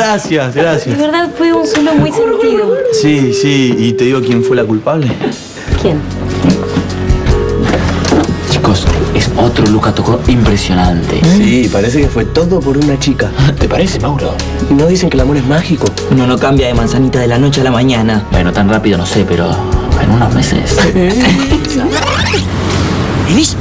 Gracias, De gracias. verdad fue un solo muy sentido. Sí, sí, y te digo quién fue la culpable. ¿Quién? Chicos, es otro Luca tocó impresionante. Sí, parece que fue todo por una chica. ¿Te parece, Mauro? ¿Y no dicen que el amor es mágico? Uno no cambia de manzanita de la noche a la mañana. Bueno, tan rápido no sé, pero en unos meses. ¿Venís?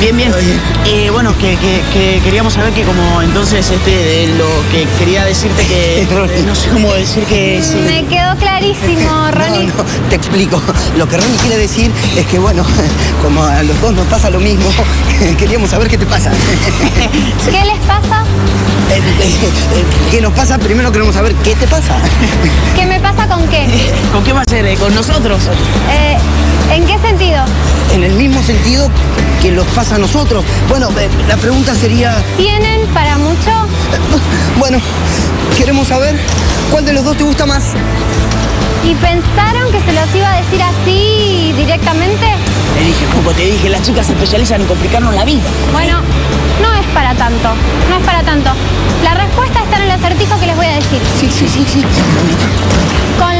Bien, bien. Eh, bueno, que, que- que queríamos saber que como entonces este de lo que quería decirte que eh, no sé cómo decir que sí. Me quedó clarísimo, Ronnie. No, no, te explico. Lo que Ronnie quiere decir es que, bueno, como a los dos nos pasa lo mismo, queríamos saber qué te pasa. ¿Qué les pasa? Eh, eh, ¿Qué nos pasa? Primero queremos saber qué te pasa. ¿Qué me pasa con qué? ¿Con qué va a ser? ¿Con nosotros? Eh, ¿En qué sentido? En el mismo sentido que nos pasa a nosotros. Bueno, eh, la pregunta sería, ¿Tienen para mucho? bueno, queremos saber cuál de los dos te gusta más. ¿Y pensaron que se los iba a decir así directamente? Te dije, como te dije, las chicas se especializan en complicarnos la vida. Bueno, no es para tanto, no es para tanto. La respuesta está en el acertijo que les voy a decir. Sí, sí, sí, sí. Con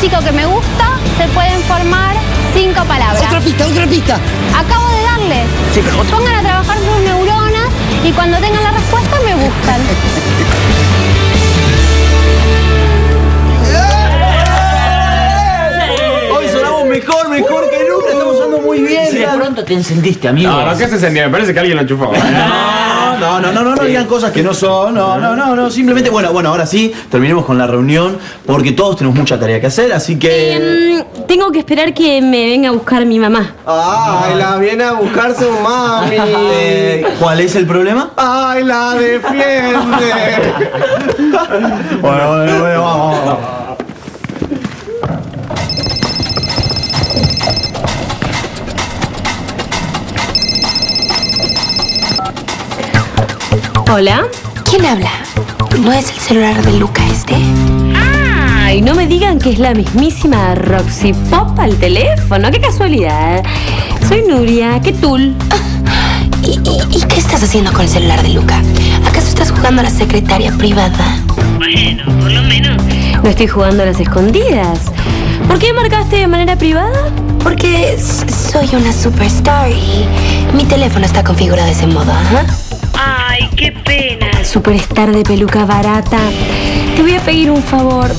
chico que me gusta se pueden formar cinco palabras. Otra pista, otra pista. Acabo de darles. Sí, pero otra- Pongan a trabajar sus neuronas y cuando tengan la respuesta me buscan. Hoy sonamos mejor, mejor que nunca, estamos sonando muy bien. De pronto te encendiste, amigo. No, no, ¿qué se encendió? Me parece que alguien lo enchufó. No, no, no, no, no digan cosas que no son, no, no, no, no, simplemente, bueno, bueno, ahora sí, terminemos con la reunión, porque todos tenemos mucha tarea que hacer, así que... Em, tengo que esperar que me venga a buscar mi mamá. ¡Ay, la viene a buscar su mami! Eh, ¿Cuál es el problema? ¡Ay, la defiende! Bueno, bueno, bueno, Hola. ¿Quién habla? ¿No es el celular de Luca este? Ay, no me digan que es la mismísima Roxy Pop al teléfono. Qué casualidad. Soy Nuria, qué tul. ¿Y, y- y qué estás haciendo con el celular de Luca? ¿Acaso estás jugando a la secretaria privada? No estoy jugando a las escondidas. ¿Por qué marcaste de manera privada? Porque soy una superstar y mi teléfono está configurado de ese modo, ajá. Ay, qué pena. Superstar de peluca barata. Te voy a pedir un favor.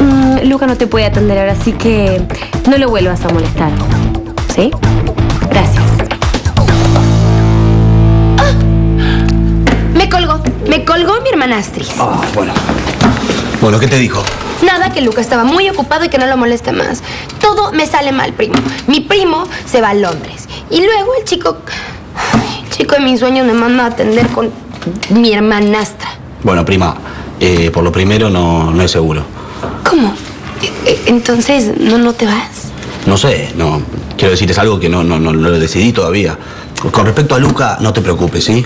Mm, Luca no te puede atender ahora, así que no lo vuelvas a molestar. ¿Sí? Gracias. Me colgó, me colgó mi hermana Astrid. Ah, bueno. Bueno, ¿qué te dijo? Nada, que Luca estaba muy ocupado y que no lo moleste más. Todo me sale mal, primo. Mi primo se va a Londres. Y luego el chico. Chico de mis sueños me manda a atender con mi hermanastra. Bueno, prima, eh, por lo primero no, no es seguro. ¿Cómo? E- e- Entonces, ¿no, no te vas? No sé, no. Quiero decir, es algo que no, no, no lo decidí todavía. Con respecto a Luca, no te preocupes, ¿sí?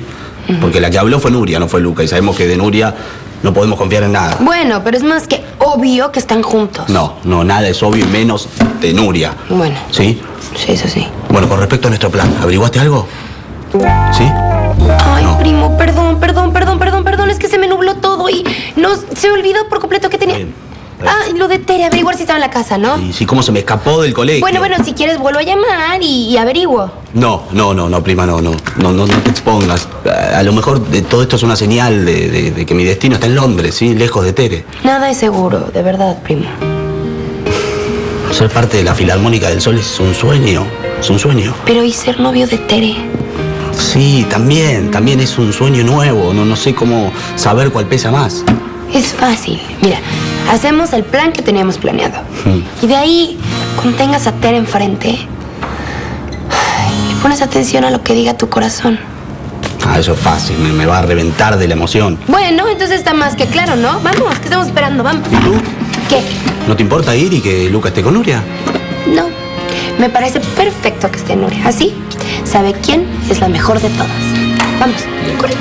Porque la que habló fue Nuria, no fue Luca. Y sabemos que de Nuria no podemos confiar en nada. Bueno, pero es más que obvio que están juntos. No, no, nada es obvio y menos de Nuria. Bueno, ¿Sí? sí, eso sí. Bueno, con respecto a nuestro plan, ¿averiguaste algo? ¿Sí? Ay, No. primo, perdón, perdón, perdón, perdón, perdón. Es que se me nubló todo y no se olvidó por completo que tenía. Bien, bien. Ah, lo de Tere, averiguar si estaba en la casa, ¿no? Y sí, cómo se me escapó del colegio. Bueno, bueno, si quieres vuelvo a llamar y, y averiguo. No, no, no, no, prima, no, no. No, no, no te expongas. A, a lo mejor de todo esto es una señal de, de- de que mi destino está en Londres, ¿sí? Lejos de Tere. Nada es seguro, de verdad, primo. Ser parte de la Filarmónica del Sol es un sueño. Es un sueño. Pero ¿y ser novio de Tere? Sí, también, también es un sueño nuevo. No, no sé cómo saber cuál pesa más. Es fácil. Mira, hacemos el plan que teníamos planeado. Mm. Y de ahí, cuando tengas a Tere enfrente, le pones atención a lo que diga tu corazón. Ah, eso es fácil, me, me va a reventar de la emoción. Bueno, entonces está más que claro, ¿no? Vamos, que estamos esperando, vamos. ¿Y tú? ¿Qué? ¿No te importa ir y que Luca esté con Nuria? No. Me parece perfecto que esté Nuria. Así, sabe quién es la mejor de todas. Vamos, corre.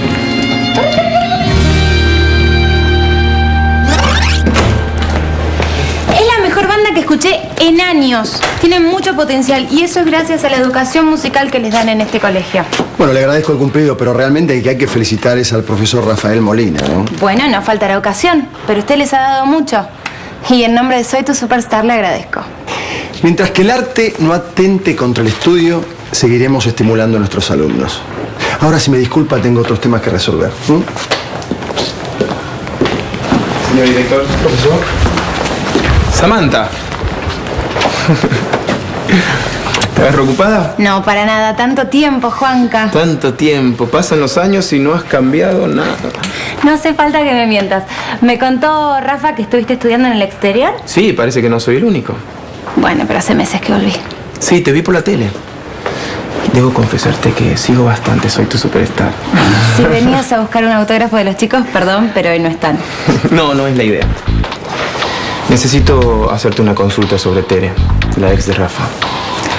Es la mejor banda que escuché en años. Tienen mucho potencial y eso es gracias a la educación musical que les dan en este colegio. Bueno, le agradezco el cumplido, pero realmente el que hay que felicitar es al profesor Rafael Molina, ¿no? Bueno, no faltará ocasión, pero usted les ha dado mucho. Y en nombre de Soy tu Superstar le agradezco. Mientras que el arte no atente contra el estudio, seguiremos estimulando a nuestros alumnos. Ahora, si me disculpa, tengo otros temas que resolver. Señor director. Profesor. Samantha. ¿Estás preocupada? No, para nada. Tanto tiempo, Juanca. Tanto tiempo, pasan los años y no has cambiado nada. No hace falta que me mientas. Me contó Rafa que estuviste estudiando en el exterior. Sí, parece que no soy el único. Bueno, pero hace meses que volví. Sí, te vi por la tele. Debo confesarte que sigo bastante, soy tu superstar. Si venías a buscar un autógrafo de los chicos, perdón, pero hoy no están. No, no es la idea. Necesito hacerte una consulta sobre Tere, la ex de Rafa.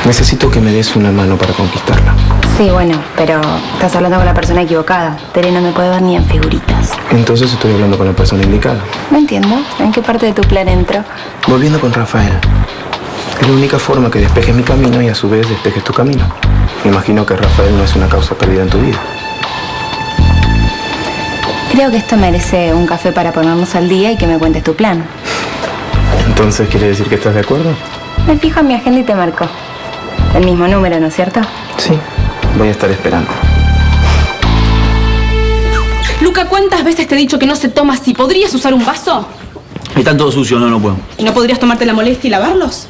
Necesito que me des una mano para conquistarla. Sí, bueno, pero estás hablando con la persona equivocada. Tere no me puede ver ni en figuritas. Entonces estoy hablando con la persona indicada. No entiendo. ¿En qué parte de tu plan entro? Volviendo con Rafael. Es la única forma que despejes mi camino y a su vez despejes tu camino. Me imagino que Rafael no es una causa perdida en tu vida. Creo que esto merece un café para ponernos al día y que me cuentes tu plan. Entonces, ¿quiere decir que estás de acuerdo? Me fijo en mi agenda y te marco. El mismo número, ¿no es cierto? Sí, voy a estar esperando. Luca, ¿cuántas veces te he dicho que no se toma así? ¿Podrías usar un vaso? Están todos sucios, no, no puedo. ¿Y no podrías tomarte la molestia y lavarlos?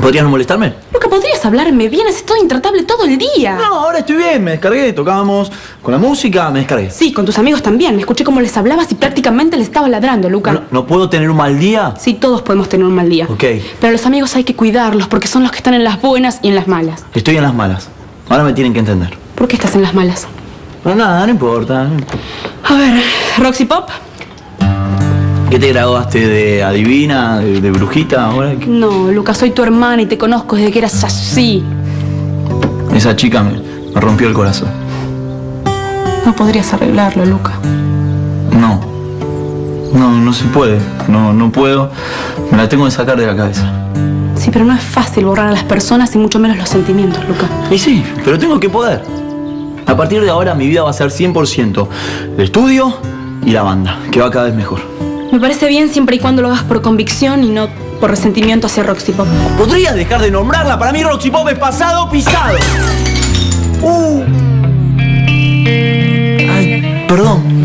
¿Podrías no molestarme? Luca, ¿podrías hablarme bien? Has estado intratable todo el día. No, ahora estoy bien, me descargué, tocábamos con la música, me descargué. Sí, con tus amigos también. Me escuché cómo les hablabas y prácticamente les estabas ladrando, Luca. No, ¿no puedo tener un mal día? Sí, todos podemos tener un mal día. Ok, Pero los amigos hay que cuidarlos porque son los que están en las buenas y en las malas. estoy en las malas. Ahora me tienen que entender. ¿Por qué estás en las malas? No, nada, no importa. no importa. A ver, Roxy Pop. ¿Qué te graduaste de adivina, de, de brujita ahora? ¿Qué- No, Luca, soy tu hermana y te conozco desde que eras así. Esa chica me, me rompió el corazón. No podrías arreglarlo, Luca. No. No, no se puede. No, no puedo. Me la tengo que sacar de la cabeza. Sí, pero no es fácil borrar a las personas y mucho menos los sentimientos, Luca. Y sí, pero tengo que poder. A partir de ahora mi vida va a ser 100% el estudio y la banda, que va cada vez mejor. Me parece bien siempre y cuando lo hagas por convicción y no por resentimiento hacia Roxy Pop. ¿Podrías dejar de nombrarla? Para mí Roxy Pop es pasado pisado. Uh. Ay, perdón.